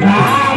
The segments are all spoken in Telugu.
రామయ్య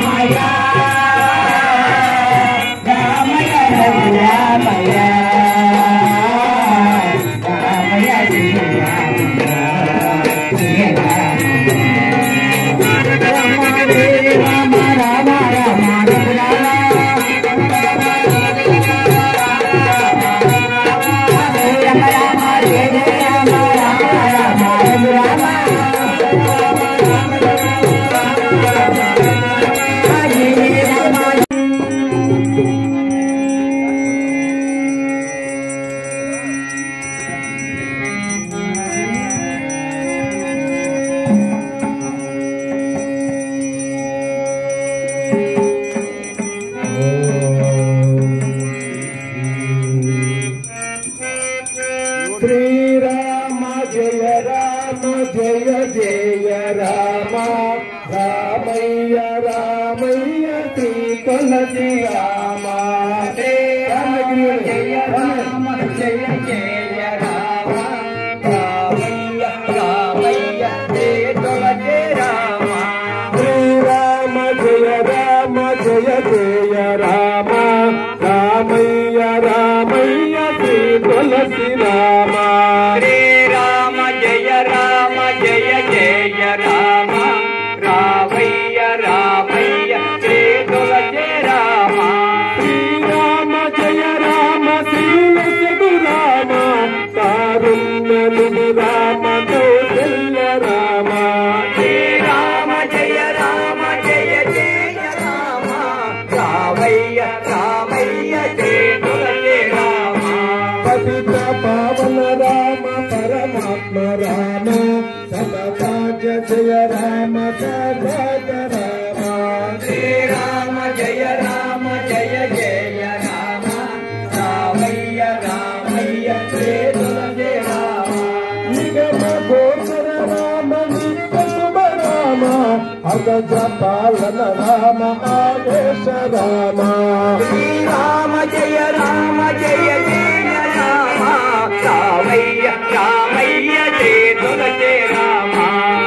జయ రామ జయ జయ రామ. రామయ్య రామయ్య శ్రీ రామ. రామగిరి జయ రామ జయ జయ రామ. రామయ్య రామయ్య శ్రీ తులసి రామ శ్రీరామ జయ రామ జయ జయ రామ. రామయ్య రామయ్య శ్రీ రామ. అగజ పాలన రామ ఆదేశ రామ. శ్రీరామ జయ రామ జయ జయ రామ. రామయ్య రామయ్య శ్రీ తులసి రామ.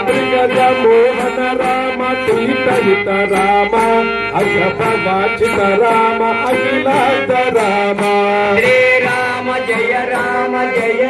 ప్రియజ మోహన రామ తులితహిత రామ. అజపవాచిత రామ అఖిలాంత రామ. శ్రీరామ జయ రామ జయ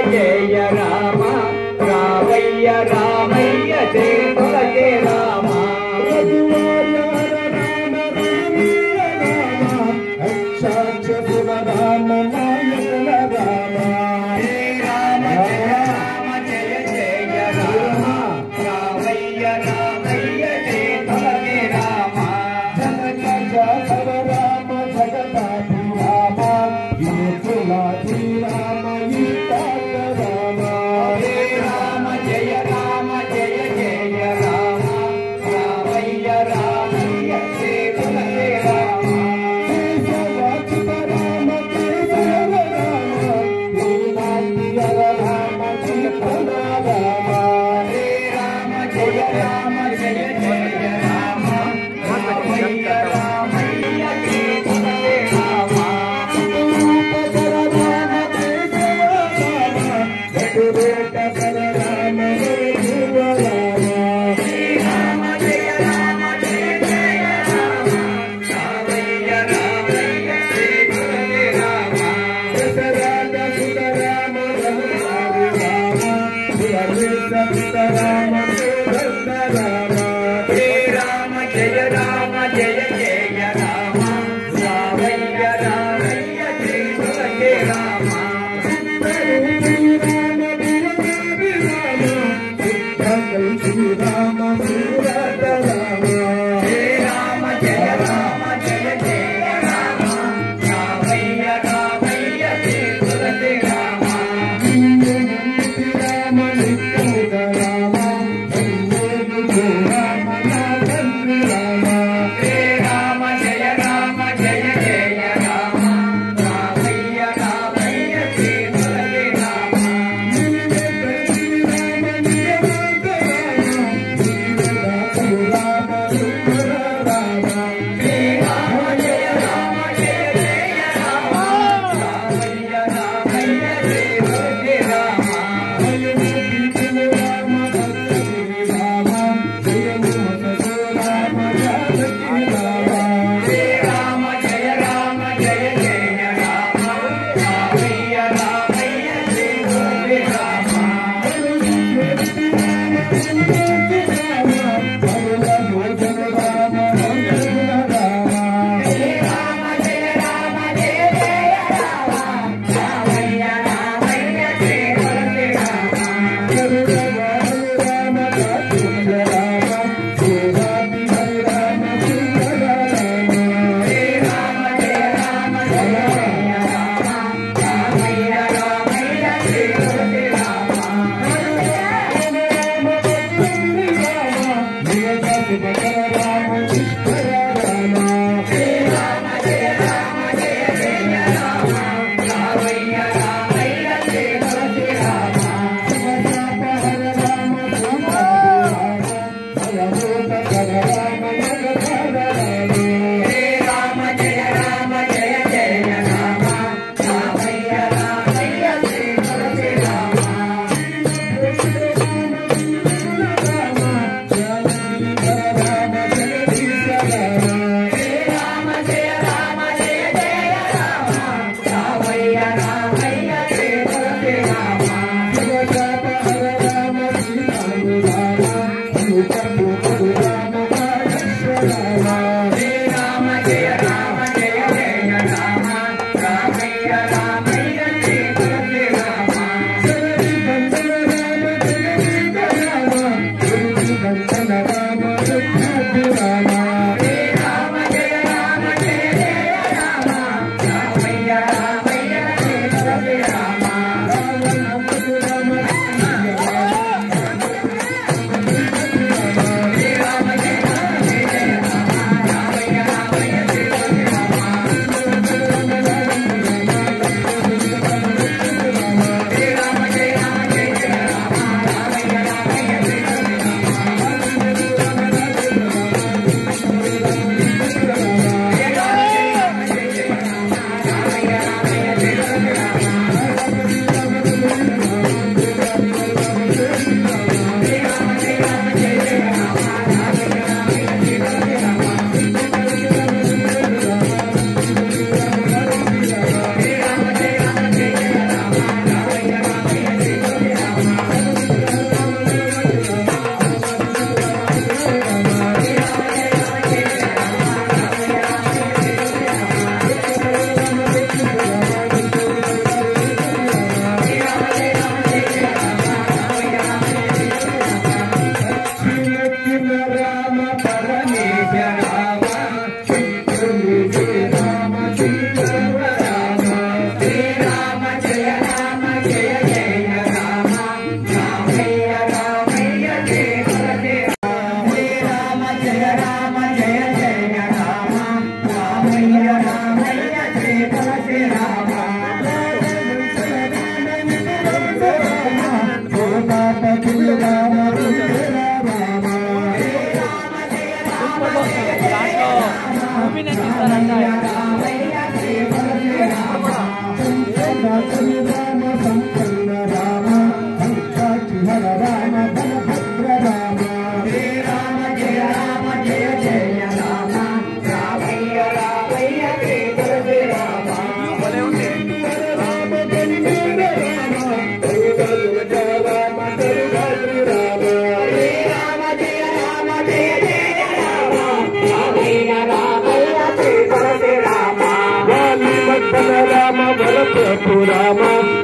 చెప్పు రామ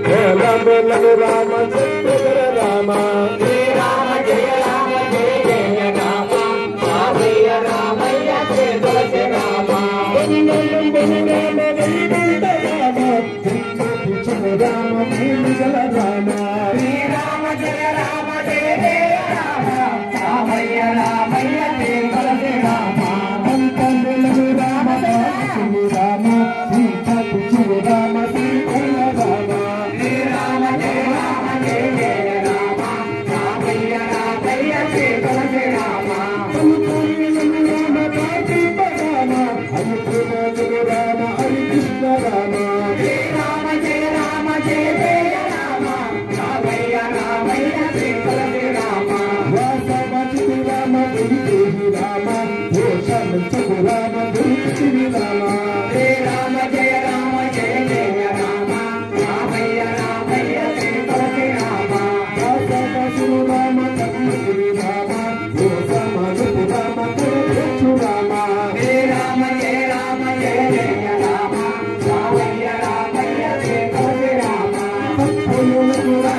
వేల వేలను రామ చెప్పు రామ. రామ జయ రామ జయ రామ రామయ్య రామయ్య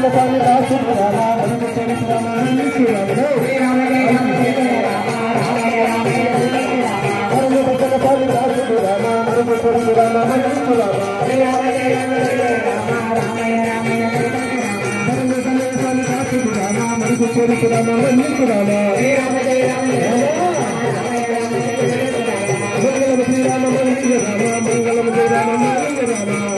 రామలపాలి రాసు రామ మనకు రామ రామ మనకు రామ మంగళం శ్రీరామ మంగళం శ్రీరామ మంగళం శ్రీరామ మంగళం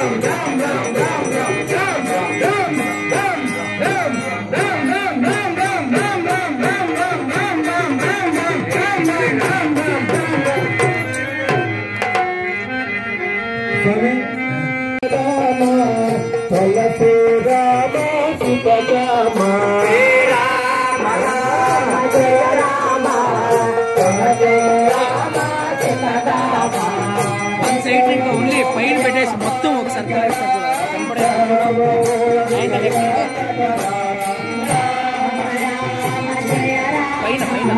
Guys మొత్తం ఒకసారి కనపడే పైన పైన.